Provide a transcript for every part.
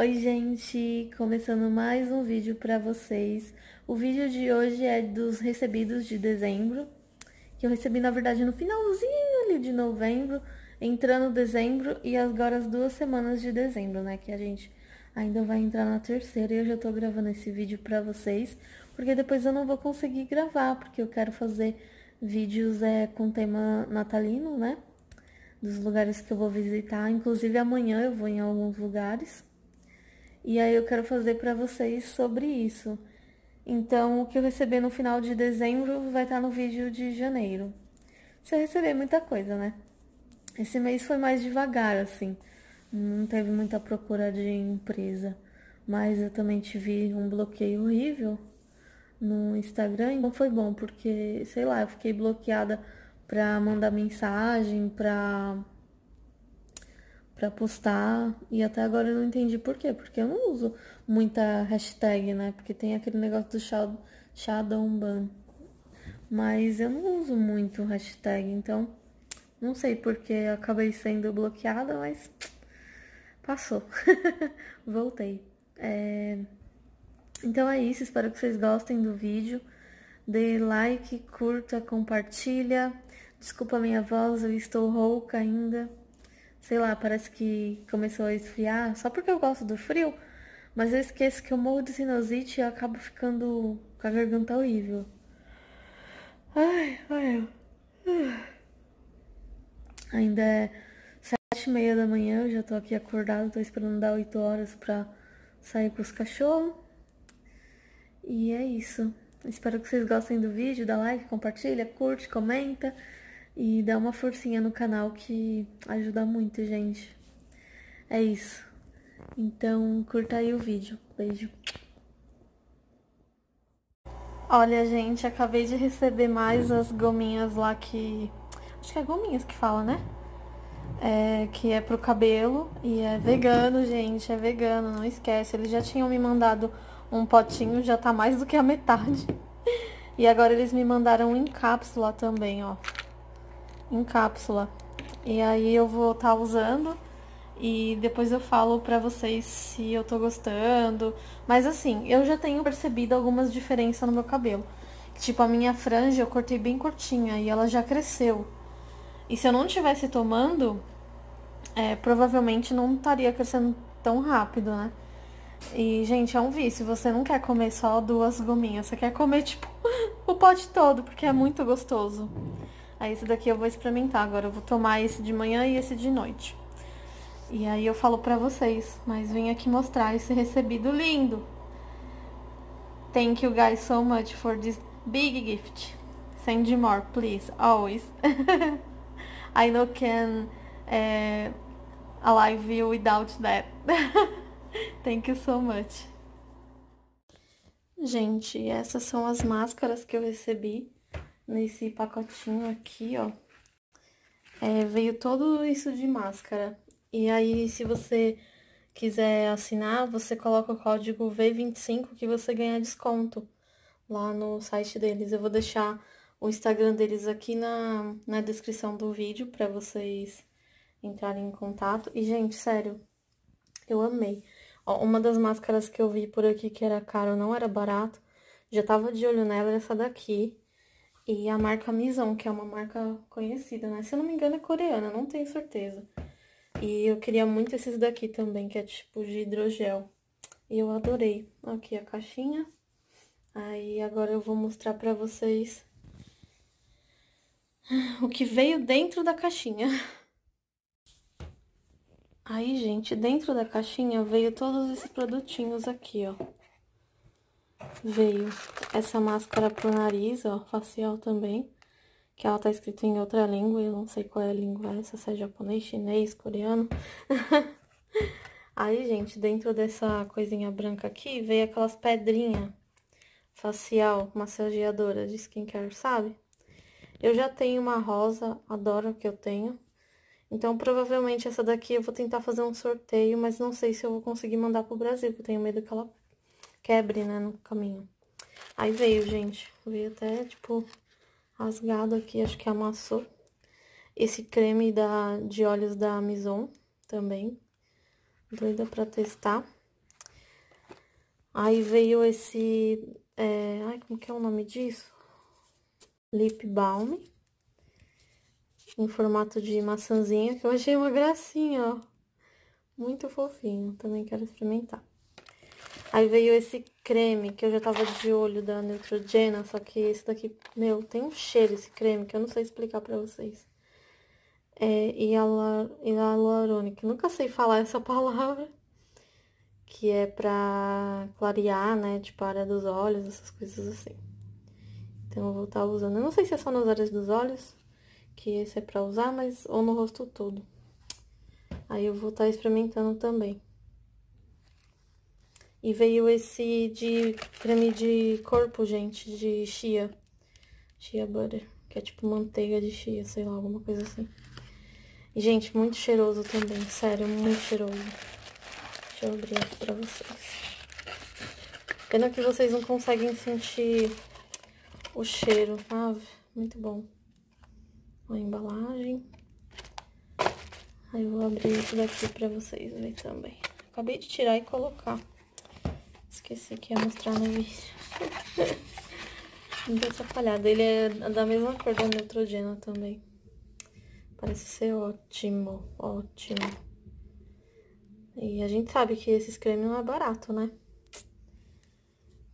Oi, gente! Começando mais um vídeo para vocês. O vídeo de hoje é dos recebidos de dezembro, que eu recebi, na verdade, no finalzinho ali de novembro, entrando dezembro e agora as duas semanas de dezembro, né? Que a gente ainda vai entrar na terceira e eu já tô gravando esse vídeo para vocês, porque depois eu não vou conseguir gravar, porque eu quero fazer vídeos é, com tema natalino, né? Dos lugares que eu vou visitar. Inclusive, amanhã eu vou em alguns lugares. E aí eu quero fazer para vocês sobre isso. Então, o que eu receber no final de dezembro vai estar no vídeo de janeiro. Se eu receber muita coisa, né? Esse mês foi mais devagar, assim. Não teve muita procura de empresa. Mas eu também tive um bloqueio horrível no Instagram. Então foi bom, porque, sei lá, eu fiquei bloqueada pra mandar mensagem, pra para postar e até agora eu não entendi por quê, porque eu não uso muita hashtag, né? Porque tem aquele negócio do shadow, ban. Mas eu não uso muito hashtag, então não sei porque acabei sendo bloqueada, mas passou. Voltei. É... Então é isso, espero que vocês gostem do vídeo. Dê like, curta, compartilha. Desculpa a minha voz, eu estou rouca ainda sei lá, parece que começou a esfriar, só porque eu gosto do frio, mas eu esqueço que eu morro de sinusite e eu acabo ficando com a garganta horrível. Ai, ai. Ainda é sete e meia da manhã, eu já tô aqui acordado, tô esperando dar oito horas pra sair com os cachorros. E é isso. Espero que vocês gostem do vídeo, dá like, compartilha, curte, comenta. E dá uma forcinha no canal que ajuda muito, gente. É isso. Então, curta aí o vídeo. Beijo. Olha, gente, acabei de receber mais as gominhas lá que... Acho que é gominhas que fala, né? É, que é pro cabelo e é vegano, gente, é vegano, não esquece. Eles já tinham me mandado um potinho, já tá mais do que a metade. E agora eles me mandaram em cápsula também, ó em cápsula. E aí eu vou estar tá usando e depois eu falo pra vocês se eu tô gostando. Mas assim, eu já tenho percebido algumas diferenças no meu cabelo. Tipo, a minha franja eu cortei bem curtinha e ela já cresceu. E se eu não tivesse tomando, é, provavelmente não estaria crescendo tão rápido, né? E, gente, é um vício. Você não quer comer só duas gominhas. Você quer comer, tipo, o pote todo, porque é muito gostoso. Aí esse daqui eu vou experimentar agora. Eu vou tomar esse de manhã e esse de noite. E aí eu falo pra vocês, mas vim aqui mostrar esse recebido lindo. Thank you guys so much for this big gift. Send more, please, always. I know can uh, alive you without that. Thank you so much. Gente, essas são as máscaras que eu recebi nesse pacotinho aqui, ó, é, veio todo isso de máscara. E aí, se você quiser assinar, você coloca o código V25 que você ganha desconto lá no site deles. Eu vou deixar o Instagram deles aqui na, na descrição do vídeo para vocês entrarem em contato. E, gente, sério, eu amei. Ó, uma das máscaras que eu vi por aqui que era caro, não era barato. Já tava de olho nela, essa daqui. E a marca Mison, que é uma marca conhecida, né? Se eu não me engano é coreana, não tenho certeza. E eu queria muito esses daqui também, que é tipo de hidrogel. E eu adorei. Aqui a caixinha. Aí agora eu vou mostrar pra vocês o que veio dentro da caixinha. Aí, gente, dentro da caixinha veio todos esses produtinhos aqui, ó veio essa máscara pro nariz, ó, facial também. Que ela tá escrita em outra língua, eu não sei qual é a língua essa, se é japonês, chinês, coreano. Aí, gente, dentro dessa coisinha branca aqui, veio aquelas pedrinhas facial massageadora de skincare, sabe? Eu já tenho uma rosa, adoro o que eu tenho. Então, provavelmente essa daqui eu vou tentar fazer um sorteio, mas não sei se eu vou conseguir mandar pro Brasil, porque eu tenho medo que ela quebre, né, no caminho. Aí veio, gente, veio até, tipo, rasgado aqui, acho que amassou. Esse creme da, de olhos da Mison também, doida pra testar. Aí veio esse... É... Ai, como que é o nome disso? Lip Balm. Em formato de maçãzinha, que eu achei uma gracinha, ó. Muito fofinho, também quero experimentar. Aí veio esse creme, que eu já tava de olho da Neutrogena, só que esse daqui, meu, tem um cheiro esse creme, que eu não sei explicar pra vocês. É hialurônico, nunca sei falar essa palavra, que é pra clarear, né, tipo, a área dos olhos, essas coisas assim. Então, eu vou estar tá usando, eu não sei se é só nas áreas dos olhos, que esse é pra usar, mas, ou no rosto todo. Aí eu vou estar tá experimentando também. E veio esse de creme de corpo, gente, de chia. Chia butter, que é tipo manteiga de chia, sei lá, alguma coisa assim. E, gente, muito cheiroso também, sério, muito cheiroso. Deixa eu abrir aqui pra vocês. Pena que vocês não conseguem sentir o cheiro. Ah, muito bom. A embalagem. Aí eu vou abrir isso daqui pra vocês verem também. Acabei de tirar e colocar. Esqueci que ia mostrar no vídeo. Muito atrapalhado. Ele é da mesma cor da Neutrogena também. Parece ser ótimo, ótimo. E a gente sabe que esses cremes não é barato, né?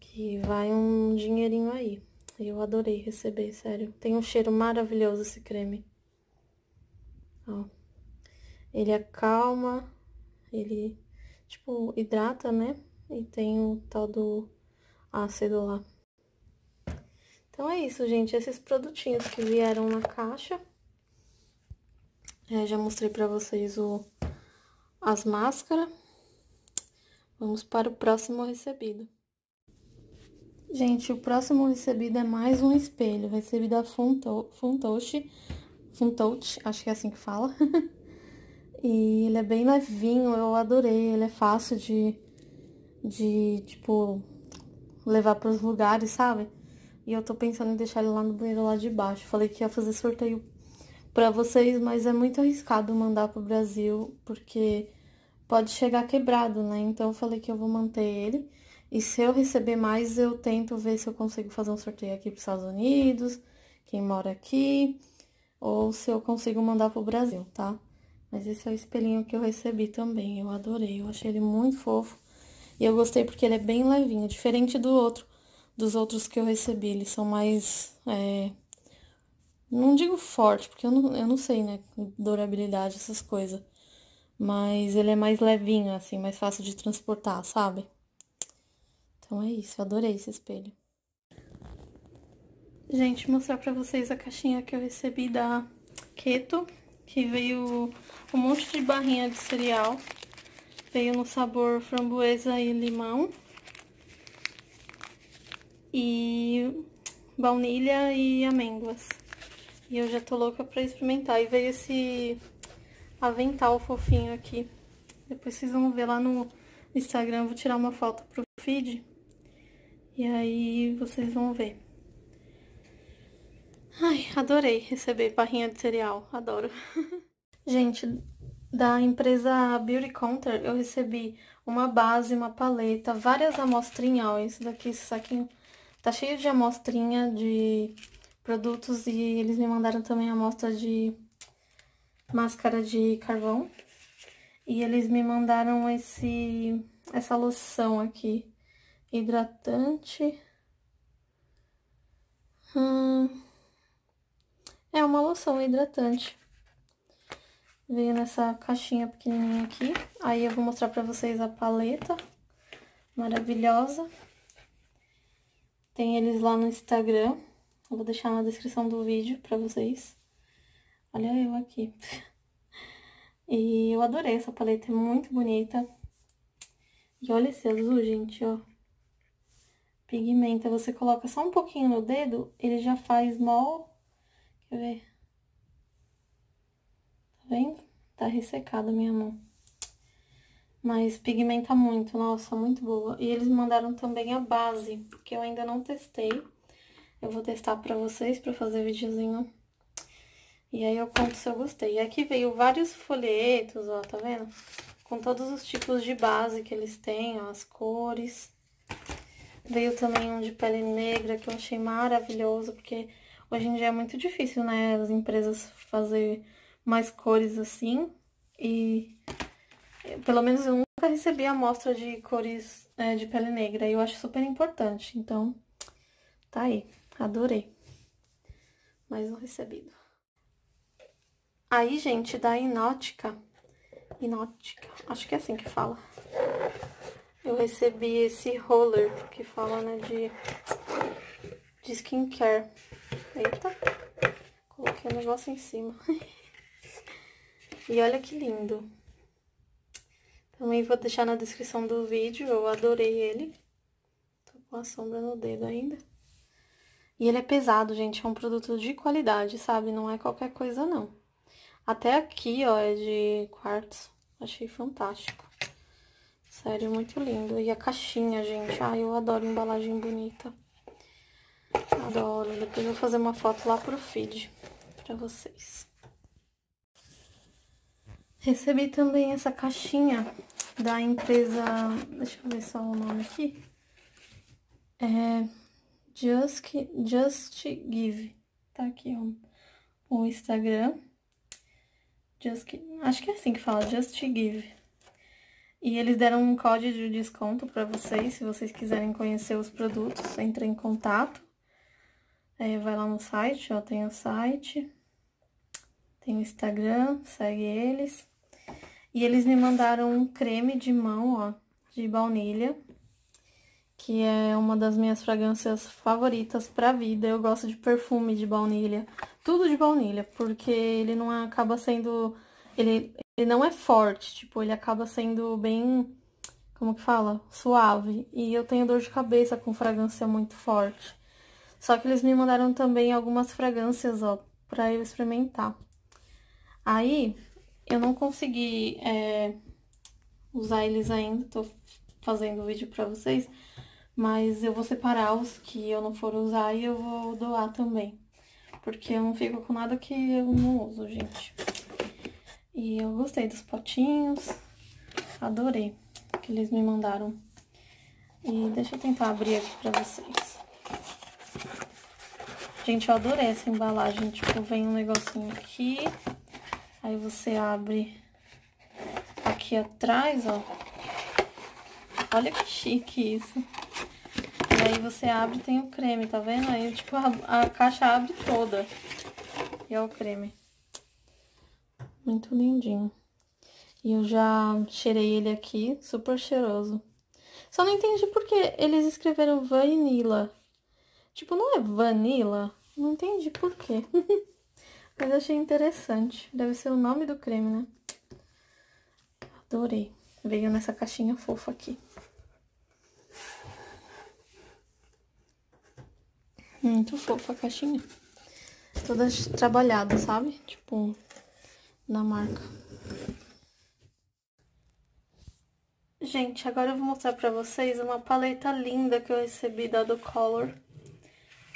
Que vai um dinheirinho aí. Eu adorei receber, sério. Tem um cheiro maravilhoso esse creme. Ó. Ele acalma, ele, tipo, hidrata, né? E tem o tal do ácido lá. Então é isso, gente. Esses produtinhos que vieram na caixa. É, já mostrei pra vocês o, as máscaras. Vamos para o próximo recebido. Gente, o próximo recebido é mais um espelho. Recebi da Funtouch. Funtouch, acho que é assim que fala. e ele é bem levinho, eu adorei. Ele é fácil de de, tipo, levar pros lugares, sabe? E eu tô pensando em deixar ele lá no banheiro lá de baixo. Falei que ia fazer sorteio pra vocês, mas é muito arriscado mandar pro Brasil, porque pode chegar quebrado, né? Então eu falei que eu vou manter ele. E se eu receber mais, eu tento ver se eu consigo fazer um sorteio aqui pros Estados Unidos, quem mora aqui, ou se eu consigo mandar pro Brasil, tá? Mas esse é o espelhinho que eu recebi também, eu adorei, eu achei ele muito fofo. E eu gostei porque ele é bem levinho, diferente do outro, dos outros que eu recebi. Eles são mais. É... Não digo forte, porque eu não, eu não sei, né? Durabilidade, essas coisas. Mas ele é mais levinho, assim, mais fácil de transportar, sabe? Então é isso, eu adorei esse espelho. Gente, mostrar pra vocês a caixinha que eu recebi da Keto, que veio um monte de barrinha de cereal. Veio no sabor framboesa e limão. E baunilha e amêndoas. E eu já tô louca pra experimentar. E veio esse avental fofinho aqui. Depois vocês vão ver lá no Instagram. Vou tirar uma foto pro feed. E aí vocês vão ver. Ai, adorei receber barrinha de cereal. Adoro. Gente, da empresa Beauty Counter, eu recebi uma base, uma paleta, várias amostrinhas, ó, isso daqui, esse saquinho tá cheio de amostrinha de produtos e eles me mandaram também amostra de máscara de carvão. E eles me mandaram esse essa loção aqui, hidratante. Hum, é uma loção hidratante. Veio nessa caixinha pequenininha aqui. Aí eu vou mostrar pra vocês a paleta. Maravilhosa. Tem eles lá no Instagram. Eu vou deixar na descrição do vídeo pra vocês. Olha eu aqui. E eu adorei essa paleta, é muito bonita. E olha esse azul, gente, ó. Pigmenta. Você coloca só um pouquinho no dedo, ele já faz mó... Quer ver? Vendo? Tá ressecada minha mão. Mas pigmenta muito, nossa, muito boa. E eles mandaram também a base, que eu ainda não testei. Eu vou testar pra vocês, pra fazer videozinho. E aí eu conto se eu gostei. E aqui veio vários folhetos, ó, tá vendo? Com todos os tipos de base que eles têm, ó, as cores. Veio também um de pele negra, que eu achei maravilhoso, porque hoje em dia é muito difícil, né, as empresas fazer mais cores assim. E pelo menos eu nunca recebi amostra de cores é, de pele negra, e eu acho super importante. Então, tá aí, adorei. Mais um recebido. Aí, gente, da Inótica, Inótica, acho que é assim que fala. Eu recebi esse roller que fala, né, de, de skincare. Eita, coloquei o negócio em cima. e olha que lindo. Também vou deixar na descrição do vídeo, eu adorei ele. Tô com a sombra no dedo ainda. E ele é pesado, gente, é um produto de qualidade, sabe? Não é qualquer coisa, não. Até aqui, ó, é de quartzo. Achei fantástico. Sério, muito lindo. E a caixinha, gente. Ai, eu adoro embalagem bonita. Adoro. Depois eu vou fazer uma foto lá pro feed pra vocês. Recebi também essa caixinha da empresa... Deixa eu ver só o nome aqui. É... Just, Just Give. Tá aqui. O Instagram. Just, acho que é assim que fala, Just Give. E eles deram um código de desconto para vocês, se vocês quiserem conhecer os produtos, entre em contato. É, vai lá no site, ó, tem o site, tem o Instagram, segue eles. E eles me mandaram um creme de mão, ó, de baunilha, que é uma das minhas fragrâncias favoritas pra vida. Eu gosto de perfume de baunilha, tudo de baunilha, porque ele não acaba sendo... Ele, ele não é forte, tipo, ele acaba sendo bem... Como que fala? Suave. E eu tenho dor de cabeça com fragrância muito forte. Só que eles me mandaram também algumas fragrâncias, ó, pra eu experimentar. Aí, eu não consegui é, usar eles ainda, tô fazendo o vídeo pra vocês, mas eu vou separar os que eu não for usar e eu vou doar também. Porque eu não fico com nada que eu não uso, gente. E eu gostei dos potinhos. Adorei que eles me mandaram. E deixa eu tentar abrir aqui pra vocês. Gente, eu adorei essa embalagem. Tipo, vem um negocinho aqui. Aí você abre aqui atrás, ó. Olha que chique isso. E aí você abre tem o creme, tá vendo? Aí, tipo, a, a caixa abre toda. E é o creme. Muito lindinho. E eu já cheirei ele aqui, super cheiroso. Só não entendi porque eles escreveram vanilla. Tipo, não é vanilla? Não entendi por quê. Mas achei interessante. Deve ser o nome do creme, né? Adorei. Veio nessa caixinha fofa aqui. Muito fofa a caixinha. Toda trabalhada, sabe? Tipo, na marca. Gente, agora eu vou mostrar pra vocês uma paleta linda que eu recebi da do Color.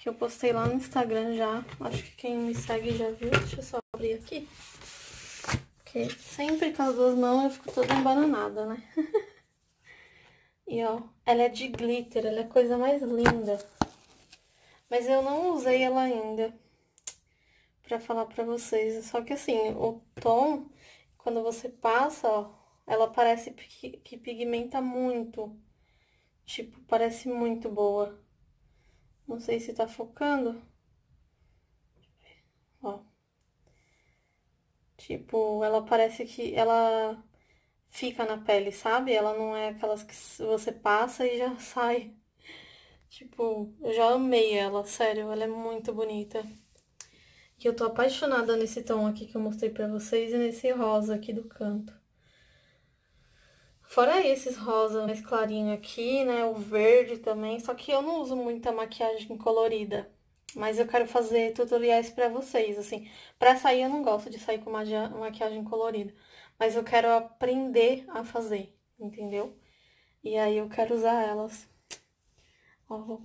Que eu postei lá no Instagram já. Acho que quem me segue já viu. Deixa eu só abrir aqui. Porque sempre com as duas mãos eu fico toda embananada, né? e ó, ela é de glitter, ela é a coisa mais linda. Mas eu não usei ela ainda pra falar pra vocês. Só que assim, o tom, quando você passa, ó, ela parece que pigmenta muito. Tipo, parece muito boa. Não sei se tá focando. Ó. Tipo, ela parece que ela fica na pele, sabe? Ela não é aquelas que você passa e já sai. Tipo, eu já amei ela, sério, ela é muito bonita. E eu tô apaixonada nesse tom aqui que eu mostrei pra vocês e nesse rosa aqui do canto. Fora esses rosa mais clarinho aqui, né, o verde também, só que eu não uso muita maquiagem colorida. Mas eu quero fazer tutoriais pra vocês, assim. Pra sair eu não gosto de sair com maquiagem colorida. Mas eu quero aprender a fazer, entendeu? E aí eu quero usar elas Ó, vou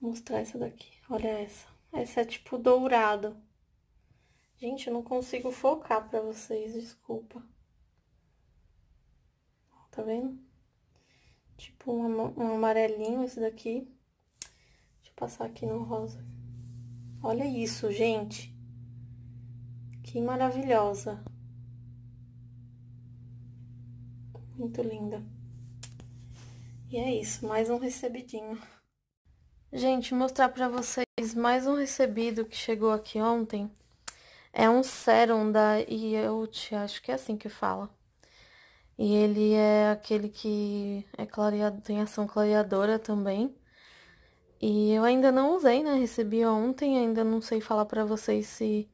mostrar essa daqui. Olha essa. Essa é tipo dourado. Gente, eu não consigo focar pra vocês, desculpa. Tá vendo? Tipo um, um amarelinho esse daqui. Deixa eu passar aqui no rosa. Olha isso, gente. Que maravilhosa. Muito linda. E é isso, mais um recebidinho. Gente, mostrar pra vocês mais um recebido que chegou aqui ontem. É um sérum da Ielt, acho que é assim que fala. E ele é aquele que é clareado, tem ação clareadora também. E eu ainda não usei, né? Recebi ontem, ainda não sei falar pra vocês se,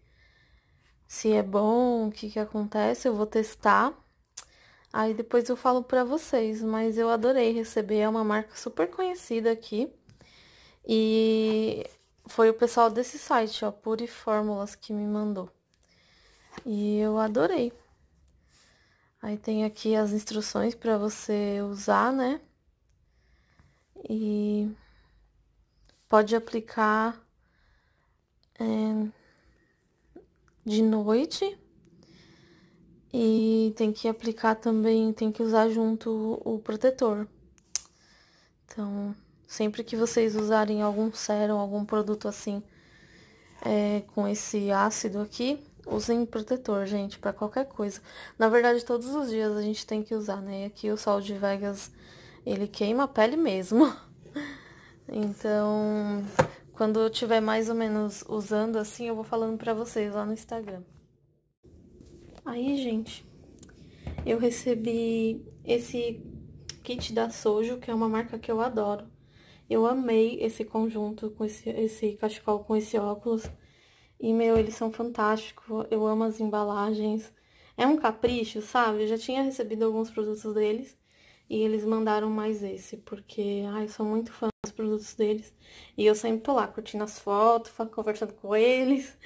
se é bom, o que que acontece. Eu vou testar. Aí depois eu falo pra vocês, mas eu adorei receber, é uma marca super conhecida aqui. E foi o pessoal desse site, ó, Puri Fórmulas, que me mandou. E eu adorei. Aí tem aqui as instruções para você usar, né? E pode aplicar é, de noite. E tem que aplicar também, tem que usar junto o protetor. Então, sempre que vocês usarem algum sérum, algum produto assim, é, com esse ácido aqui, usem protetor, gente, para qualquer coisa. Na verdade, todos os dias a gente tem que usar, né? Aqui o sol de Vegas, ele queima a pele mesmo. Então, quando eu tiver mais ou menos usando assim, eu vou falando pra vocês lá no Instagram. Aí, gente, eu recebi esse kit da Sojo, que é uma marca que eu adoro. Eu amei esse conjunto com esse, esse cachecol com esse óculos. E, meu, eles são fantásticos. Eu amo as embalagens. É um capricho, sabe? Eu já tinha recebido alguns produtos deles. E eles mandaram mais esse, porque, ai, eu sou muito fã dos produtos deles. E eu sempre tô lá curtindo as fotos, conversando com eles.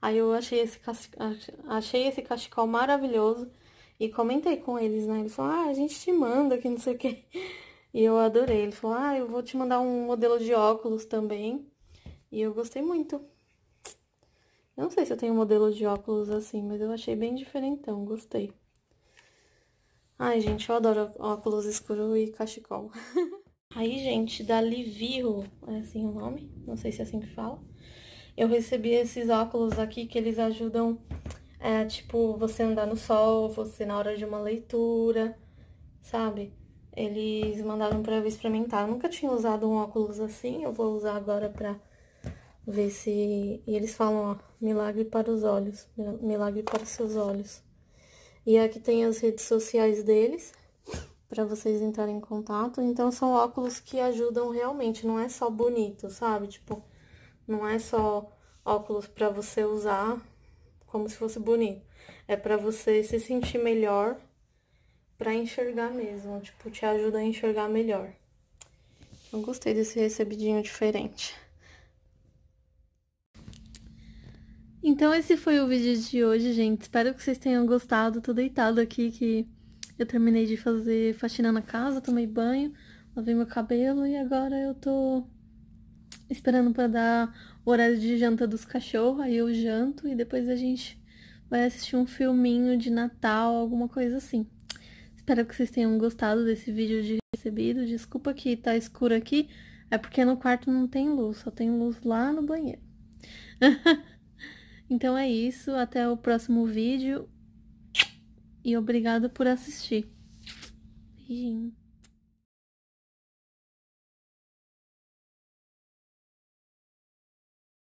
Aí eu achei esse, achei esse cachecol maravilhoso e comentei com eles, né? Eles falaram, ah, a gente te manda, que não sei o quê. E eu adorei. Ele falou, ah, eu vou te mandar um modelo de óculos também. E eu gostei muito. Não sei se eu tenho um modelo de óculos assim, mas eu achei bem diferentão, gostei. Ai, gente, eu adoro óculos escuro e cachecol. Aí, gente, da Liviro, é assim o nome? Não sei se é assim que fala eu recebi esses óculos aqui que eles ajudam, é, tipo, você andar no sol, você na hora de uma leitura, sabe? Eles mandaram pra eu experimentar. Eu nunca tinha usado um óculos assim, eu vou usar agora pra ver se... E eles falam, ó, milagre para os olhos, milagre para os seus olhos. E aqui tem as redes sociais deles, para vocês entrarem em contato. Então, são óculos que ajudam realmente, não é só bonito, sabe? Tipo, não é só óculos para você usar como se fosse bonito. É para você se sentir melhor para enxergar mesmo, tipo, te ajuda a enxergar melhor. Eu gostei desse recebidinho diferente. Então esse foi o vídeo de hoje, gente. Espero que vocês tenham gostado. Tô deitado aqui que eu terminei de fazer faxina na casa, tomei banho, lavei meu cabelo e agora eu tô esperando para dar o horário de janta dos cachorros, aí eu janto e depois a gente vai assistir um filminho de Natal, alguma coisa assim. Espero que vocês tenham gostado desse vídeo de recebido. Desculpa que tá escuro aqui, é porque no quarto não tem luz, só tem luz lá no banheiro. então é isso, até o próximo vídeo e obrigada por assistir. Beijinho.